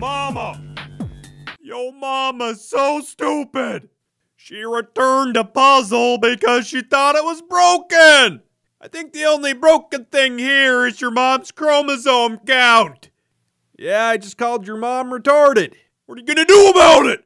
mama. Yo mama's so stupid. She returned a puzzle because she thought it was broken. I think the only broken thing here is your mom's chromosome count. Yeah, I just called your mom retarded. What are you gonna do about it?